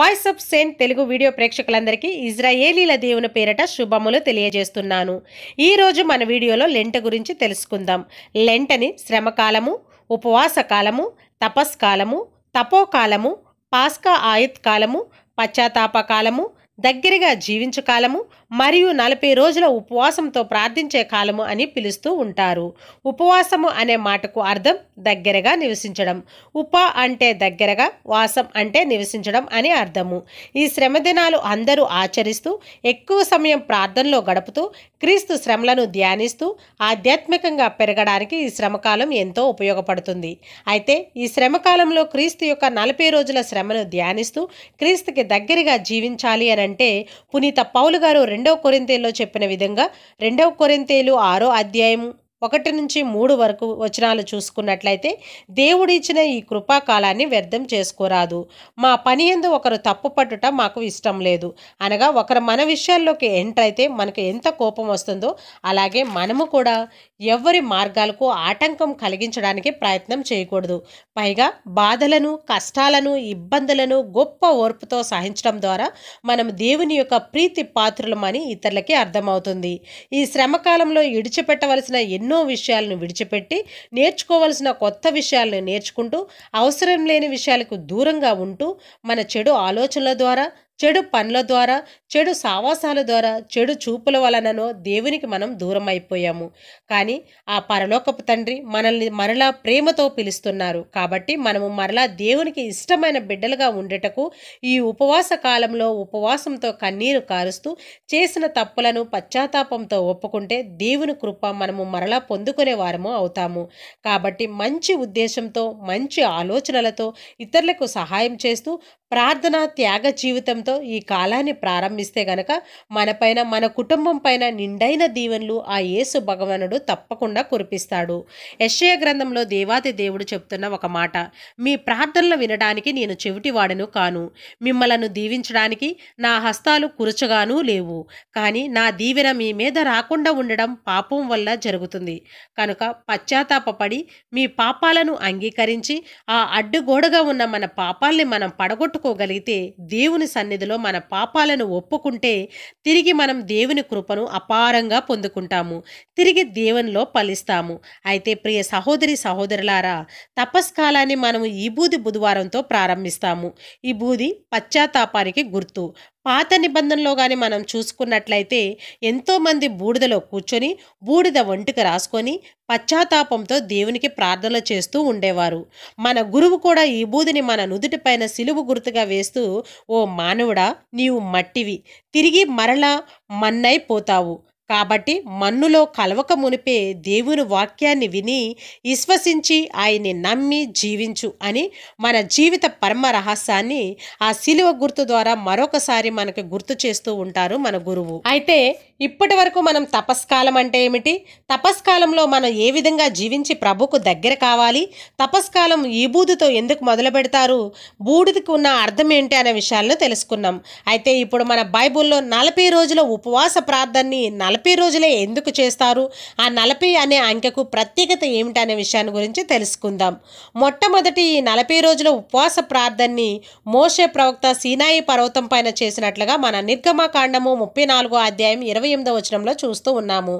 Voice of saint Telugu video ప్రేక్షకులందరికీ ఇజ్రాయేలీల దేవుని పేరట శుభములు తెలియజేస్తున్నాను. ఈరోజు మన వీడియోలో లెంట గురించి తెలుసుకుందాం. లెంటని శ్రమకాలము ఉపవాస కాలము తపస్కాలము తపోకాలము పాస్కా ఆయుత్ కాలము పశ్చాత్తాప కాలము దగ్గరగా జీవించు కాలము మరియు నలభై రోజుల ఉపవాసంతో ప్రార్థించే కాలము అని పిలుస్తూ ఉంటారు. ఉపవాసము అనే మాటకు అర్థం దగ్గరగా నివసించడం. ఉప అంటే దగ్గరగా వాసం అంటే నివసించడం అని అర్థము. ఈ శ్రమ దినాలు అందరూ ఆచరిస్తూ ఎక్కువ సమయం ప్రార్థనలో గడుపుతూ క్రీస్తు శ్రమలను ధ్యానిస్తూ ఆధ్యాత్మికంగా పెరగడానికి ఈ శ్రమకాలం ఎంతో ఉపయోగపడుతుంది. అయితే ఈ శ్రమకాలంలో క్రీస్తు యొక్క నలభై రోజుల శ్రమను ధ్యానిస్తూ క్రీస్తుకి దగ్గరగా జీవించాలి అని అంటే పునీత పౌలు గారు రెండవ కొరింతేలో చెప్పిన విధంగా రెండవ కొరింతేలు ఆరో అధ్యాయం ఒకటి నుంచి మూడు వరకు వచనాలు చూసుకున్నట్లయితే దేవుడిచ్చిన ఈ కృపాకాలాన్ని వ్యర్థం చేసుకోరాదు. మా పని ఎందు ఒకరు తప్పు పట్టుట మాకు ఇష్టం లేదు. అనగా ఒకరు మన విషయాల్లోకి ఎంటర్ అయితే మనకు ఎంత కోపం వస్తుందో అలాగే మనము కూడా ఎవరి మార్గాలకు ఆటంకం కలిగించడానికి ప్రయత్నం చేయకూడదు. పైగా బాధలను కష్టాలను ఇబ్బందులను గొప్ప ఓర్పుతో సహించడం ద్వారా మనం దేవుని యొక్క ప్రీతి పాత్రులమని ఇతరులకి అర్థమవుతుంది. ఈ శ్రమకాలంలో ఇడిచిపెట్టవలసిన ఎన్నో ఎన్నో విషయాలను విడిచిపెట్టి నేర్చుకోవలసిన కొత్త విషయాలను నేర్చుకుంటూ అవసరం లేని విషయాలకు దూరంగా ఉంటూ మన చెడు ఆలోచనల ద్వారా చెడు పనుల ద్వారా చెడు సావాసాల ద్వారా చెడు చూపుల వలననో దేవునికి మనం దూరం అయిపోయాము కానీ ఆ పరలోకపు తండ్రి మనల్ని మరలా ప్రేమతో పిలుస్తున్నారు. కాబట్టి మనము మరలా దేవునికి ఇష్టమైన బిడ్డలుగా ఉండేటకు ఈ ఉపవాస కాలంలో ఉపవాసంతో కన్నీరు కారుస్తూ చేసిన తప్పులను పశ్చాత్తాపంతో ఒప్పుకుంటే దేవుని కృప మనము మరలా పొందుకునే వారము అవుతాము. కాబట్టి మంచి ఉద్దేశంతో మంచి ఆలోచనలతో ఇతరులకు సహాయం చేస్తూ ప్రార్థన త్యాగ జీవితంతో ఈ కాలాన్ని ప్రారంభిస్తే గనక మనపైన మన కుటుంబం పైన నిండైన దీవెనలు ఆ యేసు భగవానుడు తప్పకుండా కురిపిస్తాడు. యశయ గ్రంథంలో దేవాది దేవుడు చెప్తున్న ఒక మాట మీ ప్రార్థనలు వినడానికి నేను చెవిటివాడను కాను. మిమ్మలను దీవించడానికి నా హస్తాలు కురుచగానూ లేవు. కానీ నా దీవెన మీ మీద రాకుండా ఉండడం పాపం వల్ల జరుగుతుంది. కనుక పశ్చాత్తాపపడి మీ పాపాలను అంగీకరించి ఆ అడ్డుగోడగా ఉన్న మన పాపాల్ని మనం పడగొట్టు పడగొట్టుకోగలిగితే దేవుని సన్నిధిలో మన పాపాలను ఒప్పుకుంటే తిరిగి మనం దేవుని కృపను అపారంగా పొందుకుంటాము. తిరిగి దేవునిలో ఫలిస్తాము. అయితే ప్రియ సహోదరి సహోదరులారా తపస్కాలాన్ని మనము ఈ బూది బుధవారంతో ప్రారంభిస్తాము. ఈ బూది పశ్చాత్తాపానికి గుర్తు. పాత నిబంధనలో కానీ మనం చూసుకున్నట్లయితే ఎంతోమంది బూడిదలో కూర్చొని బూడిద ఒంటికి రాసుకొని పశ్చాత్తాపంతో దేవునికి ప్రార్థనలు చేస్తూ ఉండేవారు. మన గురువు కూడా ఈ బూదిని మన నుదుటిపైన సిలువు గుర్తుగా వేస్తూ ఓ మానవుడా నీవు మట్టివి. తిరిగి మరలా మన్నైపోతావు. కాబట్టి మన్నులో కలవక మునిపే దేవుని వాక్యాన్ని విని విశ్వసించి ఆయన్ని నమ్మి జీవించు అని మన జీవిత పరమ రహస్యాన్ని ఆ శిలువ గుర్తు ద్వారా మరొకసారి మనకు గుర్తు చేస్తూ ఉంటారు మన గురువు. అయితే ఇప్పటి వరకు మనం తపస్కాలం అంటే ఏమిటి? తపస్కాలంలో మనం ఏ విధంగా జీవించి ప్రభుకు దగ్గర కావాలి? తపస్కాలం ఈ బూదుతో ఎందుకు మొదలు పెడతారు? బూడిదకు ఉన్న అర్థం ఏంటి అనే విషయాలను తెలుసుకున్నాం. అయితే ఇప్పుడు మన బైబిల్లో నలభై రోజుల ఉపవాస ప్రార్థనని నలభై రోజులే ఎందుకు చేస్తారు? ఆ నలభై అనే అంకెకు ప్రత్యేకత ఏమిటి అనే విషయాన్ని గురించి తెలుసుకుందాం. మొట్టమొదటి ఈ నలభై రోజుల ఉపవాస ప్రార్థనని మోషే ప్రవక్త సీనాయి పర్వతం పైన చేసినట్లుగా మన నిర్గమకాండము ముప్పై నాలుగో అధ్యాయం ఇరవై ఎనిమిదో వచనంలో చూస్తూ ఉన్నాము.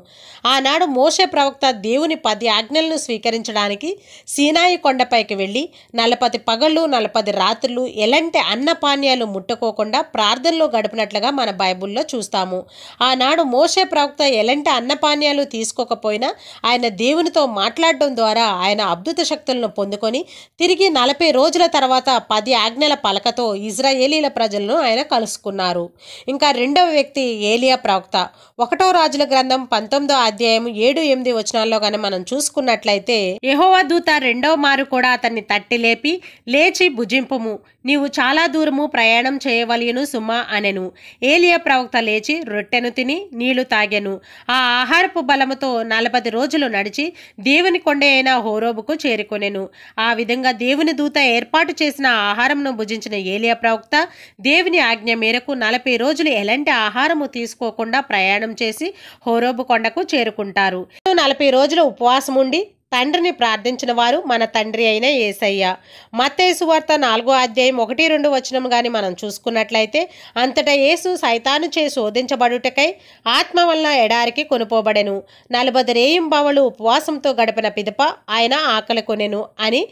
ఆనాడు మోషే ప్రవక్త దేవుని పది ఆజ్ఞలను స్వీకరించడానికి సీనాయి కొండపైకి వెళ్ళి నలపది పగళ్ళు నలపది రాత్రులు ఎలాంటి అన్నపానీయాలు ముట్టుకోకుండా ప్రార్థనలో గడిపినట్లుగా మన బైబిల్లో చూస్తాము. ఆనాడు మోషే ప్రవక్త ఎలాంటి అన్నపానీయాలు తీసుకోకపోయినా ఆయన దేవునితో మాట్లాడడం ద్వారా ఆయన అద్భుత శక్తులను పొందుకొని తిరిగి నలభై రోజుల తర్వాత పది ఆజ్ఞల పలకతో ఇజ్రాయేలీల ప్రజలను ఆయన కలుసుకున్నారు. ఇంకా రెండవ వ్యక్తి ఏలియా ప్రవక్త. ఒకటో రాజుల గ్రంథం పంతొమ్మిదో అధ్యాయం ఏడు ఎనిమిది వచనాల్లో కానీ మనం చూసుకున్నట్లయితే యహోవా దూత రెండవ మారు కూడా అతన్ని తట్టి లేపి లేచి భుజింపుము. నీవు చాలా దూరము ప్రయాణం చేయవలయను సుమా అనెను. ఏలియా ప్రవక్త లేచి రొట్టెను తిని నీళ్ళు తాగెను. ఆ ఆహారపు బలముతో నలభై రోజులు నడిచి దేవుని కొండ అయిన హోరోబుకు చేరుకొనెను. ఆ విధంగా దేవుని దూత ఏర్పాటు చేసిన ఆహారంను భుజించిన ఏలియా ప్రవక్త దేవుని ఆజ్ఞ మేరకు నలభై రోజులు ఎలాంటి ఆహారము తీసుకోకుండా ప్రయాణం చేసి హోరోబు కొండకు చేరుకుంటారు. నలభై రోజుల ఉపవాసం ఉండి తండ్రిని ప్రార్థించిన వారు మన తండ్రి అయిన ఏసయ్య. మత్తేసు వార్త నాలుగో అధ్యాయం ఒకటి రెండు వచనం కానీ మనం చూసుకున్నట్లయితే అంతటా యేసు సైతాను చే శోధించబడుటకై ఆత్మ వలన ఎడారికి కొనుపోబడెను. నలభై రేయింబావలు ఉపవాసంతో గడిపిన పిదప ఆయన ఆకలి కొనెను అని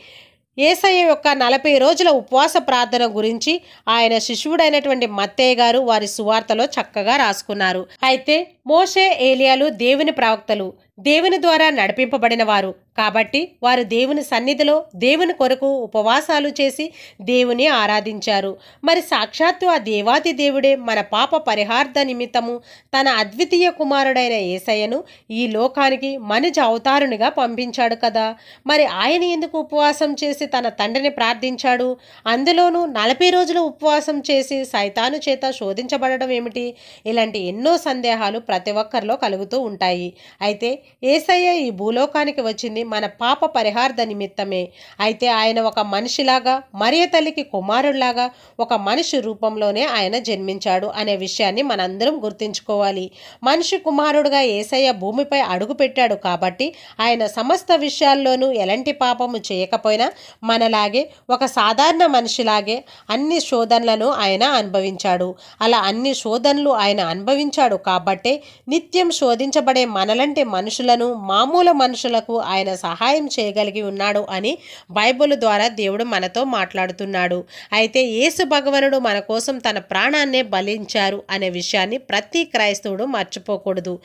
ఏసయ్య యొక్క నలభై రోజుల ఉపవాస ప్రార్థన గురించి ఆయన శిశువుడైనటువంటి మత్తయ్య గారు వారి సువార్తలో చక్కగా రాసుకున్నారు. అయితే మోషే ఏలియాలు దేవుని ప్రవక్తలు. దేవుని ద్వారా నడిపింపబడిన వారు. కాబట్టి వారు దేవుని సన్నిధిలో దేవుని కొరకు ఉపవాసాలు చేసి దేవుని ఆరాధించారు. మరి సాక్షాత్తు ఆ దేవాది దేవుడే మన పాప పరిహార్థ నిమిత్తము తన అద్వితీయ కుమారుడైన ఏసయ్యను ఈ లోకానికి మనిజ అవతారునిగా పంపించాడు కదా. మరి ఆయన ఎందుకు ఉపవాసం చేసి తన తండ్రిని ప్రార్థించాడు? అందులోనూ నలభై రోజులు ఉపవాసం చేసి సైతాను చేత శోధించబడడం ఏమిటి? ఇలాంటి ఎన్నో సందేహాలు ప్రతి ఒక్కరిలో కలుగుతూ ఉంటాయి. అయితే ఏసయ్య ఈ భూలోకానికి వచ్చింది మన పాప పరిహార్థ నిమిత్తమే. అయితే ఆయన ఒక మనిషిలాగా మరియ తల్లికి కుమారుడిలాగా ఒక మనిషి రూపంలోనే ఆయన జన్మించాడు అనే విషయాన్ని మనందరం గుర్తుంచుకోవాలి. మనిషి కుమారుడుగా ఏసయ్య భూమిపై అడుగు పెట్టాడు కాబట్టి ఆయన సమస్త విషయాల్లోనూ ఎలాంటి పాపము చేయకపోయినా మనలాగే ఒక సాధారణ మనిషిలాగే అన్ని శోధనలను ఆయన అనుభవించాడు. అలా అన్ని శోధనలు ఆయన అనుభవించాడు కాబట్టే నిత్యం శోధించబడే మనలంటి మనుషులను మామూలు మనుషులకు ఆయన సహాయం చేయగలిగి ఉన్నాడు అని బైబిల్ ద్వారా దేవుడు మనతో మాట్లాడుతున్నాడు. అయితే యేసు భగవనుడు మన కోసం తన ప్రాణాన్నే బలించారు అనే విషయాన్ని ప్రతి క్రైస్తవుడు మర్చిపోకూడదు.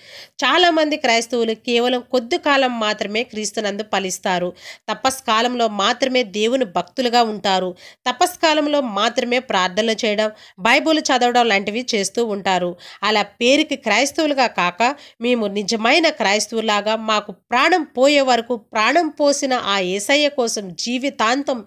చాలామంది క్రైస్తవులు కేవలం కొద్ది కాలం మాత్రమే క్రీస్తునందు ఫలిస్తారు. తపస్కాలంలో మాత్రమే దేవుని భక్తులుగా ఉంటారు. తపస్కాలంలో మాత్రమే ప్రార్థనలు చేయడం బైబుల్ చదవడం లాంటివి చేస్తూ ఉంటారు. అలా పేరుకి క్రైస్తవులుగా కాక మేము నిజమైన క్రైస్తవులాగా మాకు ప్రాణం పోయే వరకు ప్రాణం పోసిన ఆ ఏసయ్య కోసం జీవితాంతం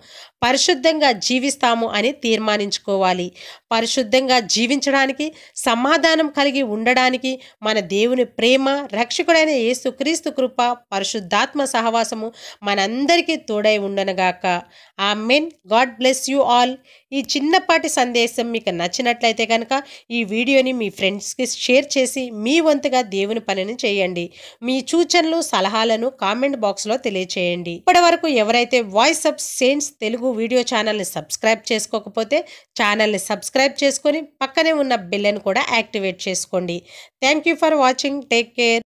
పరిశుద్ధంగా జీవిస్తాము అని తీర్మానించుకోవాలి. పరిశుద్ధంగా జీవించడానికి సమాధానం కలిగి ఉండడానికి మన దేవుని ప్రేమ రక్షకుడైన యేసుక్రీస్తు కృప పరిశుద్ధాత్మ సహవాసము మనందరికీ తోడై ఉండనుగాక. Amen God bless you all. ఈ చిన్నపాటి సందేశం మీకు నచ్చినట్లయితే కనుక ఈ వీడియోని మీ ఫ్రెండ్స్కి షేర్ చేసి మీ వంతుగా దేవుని పనిని చేయండి. మీ సూచనలు సలహాలను కామెంట్ బాక్స్లో తెలియచేయండి. ఇప్పటి వరకు ఎవరైతే voice of saints Telugu video ఛానల్ని సబ్స్క్రైబ్ చేసుకోకపోతే ఛానల్ని సబ్స్క్రైబ్ చేసుకొని పక్కనే ఉన్న బెల్లను కూడా యాక్టివేట్ చేసుకోండి. Thank you for watching take care